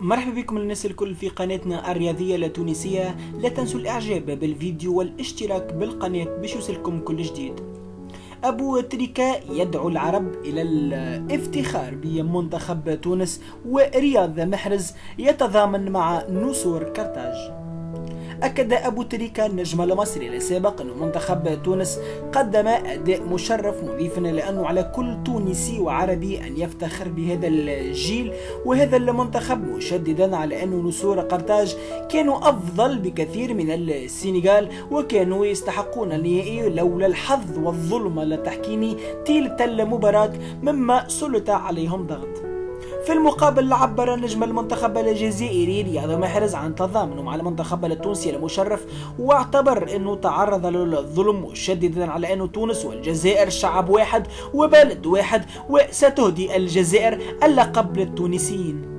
مرحبا بكم الناس الكل في قناتنا الرياضية التونسية لا تنسوا الإعجاب بالفيديو والاشتراك بالقناة باش يوصلكم كل جديد. أبو تريكا يدعو العرب إلى الافتخار بمنتخب تونس ورياض محرز يتضامن مع نسور كرتاج. أكد أبو تريكة النجم المصري السابق أن منتخب تونس قدم أداء مشرف مضيفا لأنه على كل تونسي وعربي أن يفتخر بهذا الجيل وهذا المنتخب مشددا على أن نسور قرطاج كانوا أفضل بكثير من السنغال وكانوا يستحقون النهائي لولا الحظ والظلم التحكيمي تلك المباراة مما سلط عليهم ضغط. في المقابل عبر نجم المنتخب الجزائري رياض محرز عن تضامنه مع المنتخب التونسي المشرف واعتبر إنه تعرض للظلم مشددا على إنه تونس والجزائر شعب واحد وبلد واحد وستهدي الجزائر اللقب للتونسيين.